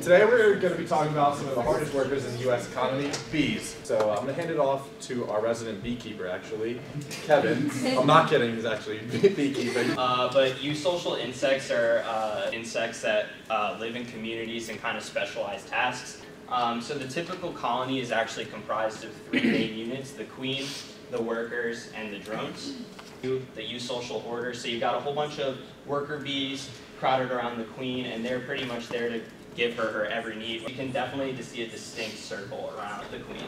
Today we're going to be talking about some of the hardest workers in the U.S. economy, bees. So I'm going to hand it off to our resident beekeeper, actually, Kevin. I'm not kidding, he's actually beekeeping. Uh, but eusocial insects are uh, insects that uh, live in communities and kind of specialized tasks. Um, so the typical colony is actually comprised of three main units, the queen, the workers, and the drones. The eusocial order, so you've got a whole bunch of worker bees crowded around the queen, and they're pretty much there to give her her every need. You can definitely just see a distinct circle around the queen.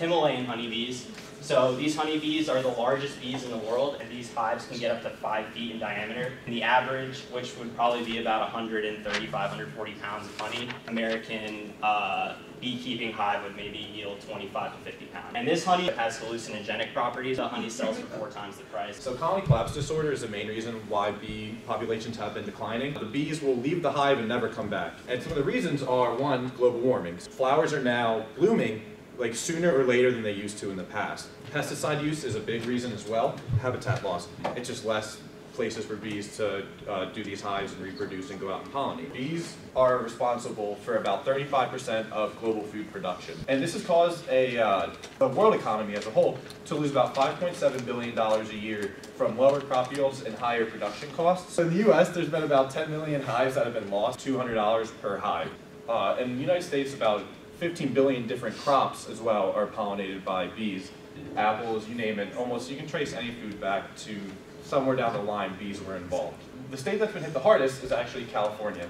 Himalayan honeybees. So these honeybees are the largest bees in the world, and these hives can get up to five feet in diameter. And the average, which would probably be about 135, 140 pounds of honey, American uh, beekeeping hive would maybe yield 25 to 50 pounds. And this honey has hallucinogenic properties. The honey sells for four times the price. So colony collapse disorder is the main reason why bee populations have been declining. The bees will leave the hive and never come back. And some of the reasons are, one, global warming. Flowers are now blooming like sooner or later than they used to in the past. Pesticide use is a big reason as well. Habitat loss. It's just less places for bees to uh, do these hives and reproduce and go out and pollinate. Bees are responsible for about 35% of global food production. And this has caused a, uh, the world economy as a whole to lose about $5.7 billion a year from lower crop yields and higher production costs. So in the US, there's been about 10 million hives that have been lost, $200 per hive. Uh, in the United States, about 15 billion different crops as well are pollinated by bees. Apples, you name it, almost you can trace any food back to somewhere down the line bees were involved. The state that's been hit the hardest is actually California.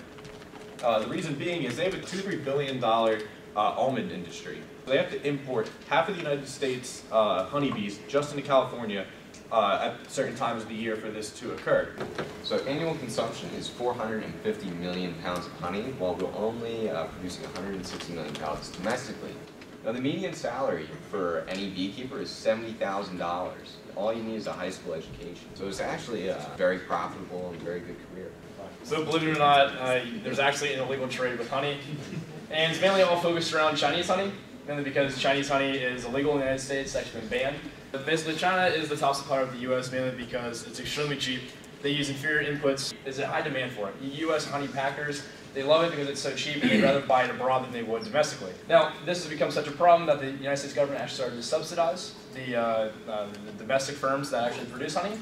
Uh, the reason being is they have a two, three billion dollar uh, almond industry. They have to import half of the United States uh, honeybees just into California uh, at certain times of the year for this to occur. So annual consumption is 450 million pounds of honey, while we're only uh, producing 160 million pounds domestically. Now the median salary for any beekeeper is $70,000. All you need is a high school education. So it's actually a very profitable and very good career. So believe it or not, uh, there's actually an illegal trade with honey. And it's mainly all focused around Chinese honey, mainly because Chinese honey is illegal in the United States, it's actually been banned. Basically China is the top supplier of the US mainly because it's extremely cheap. They use inferior inputs, there's a high demand for it. US honey packers, they love it because it's so cheap and they'd rather buy it abroad than they would domestically. Now, this has become such a problem that the United States government actually started to subsidize the, uh, uh, the domestic firms that actually produce honey.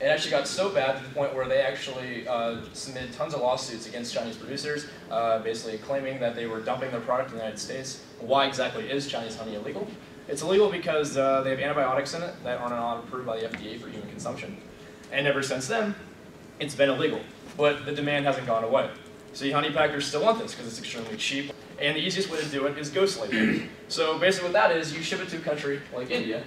It actually got so bad to the point where they actually uh, submitted tons of lawsuits against Chinese producers, uh, basically claiming that they were dumping their product in the United States. Why exactly is Chinese honey illegal? It's illegal because uh, they have antibiotics in it that aren't allowed approved by the FDA for human consumption. And ever since then, it's been illegal. But the demand hasn't gone away. See, honey packers still want this because it's extremely cheap. And the easiest way to do it is ghost labeling. so basically what that is, you ship it to a country like India,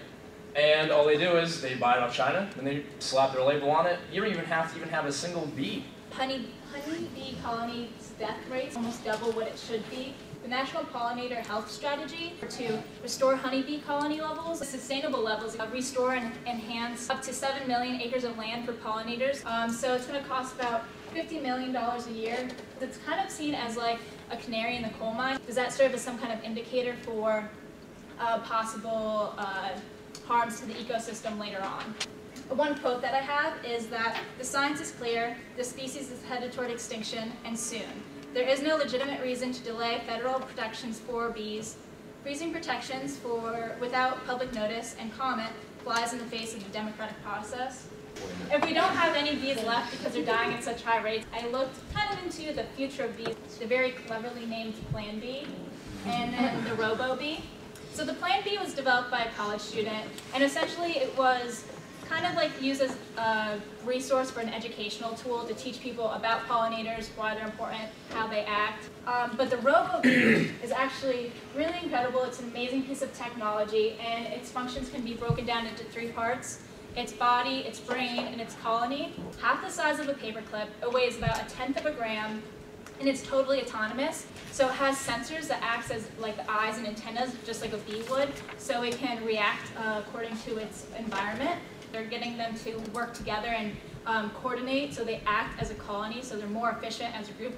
and all they do is they buy it off China, and they slap their label on it. You don't even have to even have a single bee. Honey, honey bee colony death rates almost double what it should be. The National Pollinator Health Strategy to restore honeybee colony levels, sustainable levels, uh, restore and enhance up to 7 million acres of land for pollinators. Um, so it's going to cost about $50 million a year. It's kind of seen as like a canary in the coal mine. Does that serve as some kind of indicator for uh, possible uh, harms to the ecosystem later on? One quote that I have is that the science is clear, the species is headed toward extinction, and soon. There is no legitimate reason to delay federal protections for bees. Freezing protections for without public notice and comment flies in the face of the democratic process. If we don't have any bees left because they're dying at such high rates, I looked kind of into the future of bees, the very cleverly named Plan B, and then the Robo Bee. So the Plan B was developed by a college student, and essentially it was kind of like used as a resource for an educational tool to teach people about pollinators, why they're important, how they act. Um, but the RoboBee is actually really incredible. It's an amazing piece of technology, and its functions can be broken down into three parts. Its body, its brain, and its colony. Half the size of a paperclip, it weighs about a tenth of a gram, and it's totally autonomous. So it has sensors that acts as like the eyes and antennas, just like a bee would, so it can react uh, according to its environment. They're getting them to work together and um, coordinate so they act as a colony, so they're more efficient as a group.